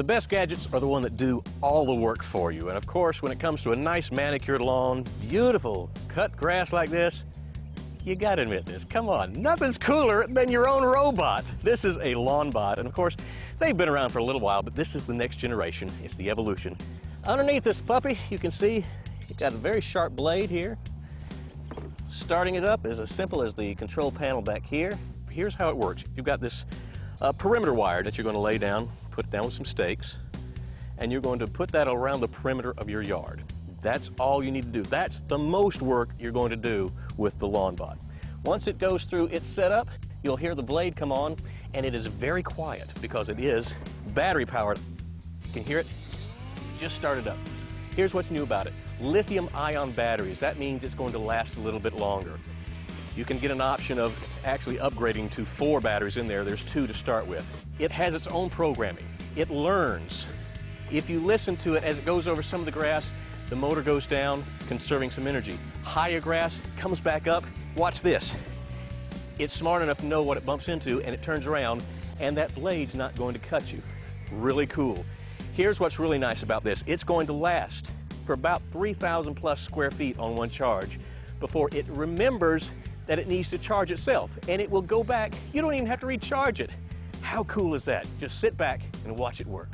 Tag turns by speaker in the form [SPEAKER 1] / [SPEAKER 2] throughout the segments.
[SPEAKER 1] The best gadgets are the one that do all the work for you. And of course, when it comes to a nice manicured lawn, beautiful cut grass like this, you gotta admit this. Come on, nothing's cooler than your own robot. This is a lawn bot, and of course, they've been around for a little while, but this is the next generation. It's the evolution. Underneath this puppy, you can see it got a very sharp blade here. Starting it up is as simple as the control panel back here. Here's how it works. You've got this uh, perimeter wire that you're going to lay down, put down with some stakes, and you're going to put that around the perimeter of your yard. That's all you need to do. That's the most work you're going to do with the lawn bot. Once it goes through its setup, you'll hear the blade come on, and it is very quiet because it is battery powered. You can hear it just started up. Here's what's new about it. Lithium ion batteries. That means it's going to last a little bit longer. You can get an option of actually upgrading to four batteries in there. There's two to start with. It has its own programming. It learns. If you listen to it as it goes over some of the grass, the motor goes down, conserving some energy. Higher grass comes back up. Watch this. It's smart enough to know what it bumps into and it turns around and that blade's not going to cut you. Really cool. Here's what's really nice about this. It's going to last for about 3,000 plus square feet on one charge before it remembers that it needs to charge itself and it will go back. You don't even have to recharge it. How cool is that? Just sit back and watch it work.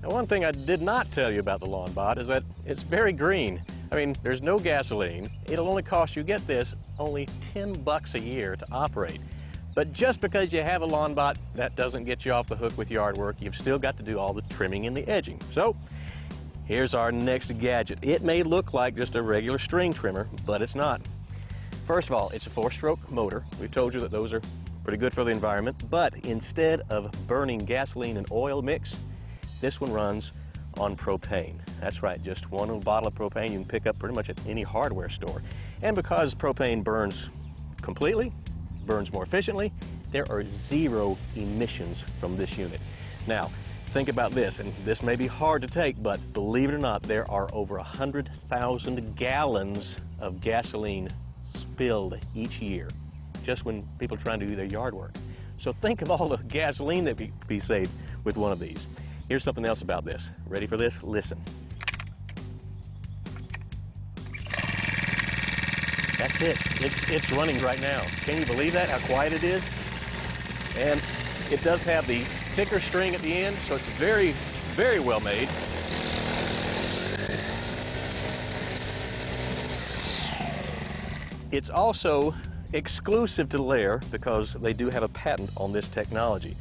[SPEAKER 1] Now one thing I did not tell you about the lawn bot is that it's very green. I mean, there's no gasoline. It'll only cost you, get this, only 10 bucks a year to operate. But just because you have a lawn bot, that doesn't get you off the hook with yard work. You've still got to do all the trimming and the edging. So here's our next gadget. It may look like just a regular string trimmer, but it's not. First of all, it's a four-stroke motor. We've told you that those are pretty good for the environment, but instead of burning gasoline and oil mix, this one runs on propane. That's right, just one little bottle of propane you can pick up pretty much at any hardware store. And because propane burns completely, burns more efficiently, there are zero emissions from this unit. Now, think about this, and this may be hard to take, but believe it or not, there are over 100,000 gallons of gasoline spilled each year just when people are trying to do their yard work. So think of all the gasoline that be, be saved with one of these. Here's something else about this. Ready for this? Listen. That's it. It's, it's running right now. Can you believe that, how quiet it is? And it does have the thicker string at the end, so it's very, very well made. It's also exclusive to Lehr because they do have a patent on this technology.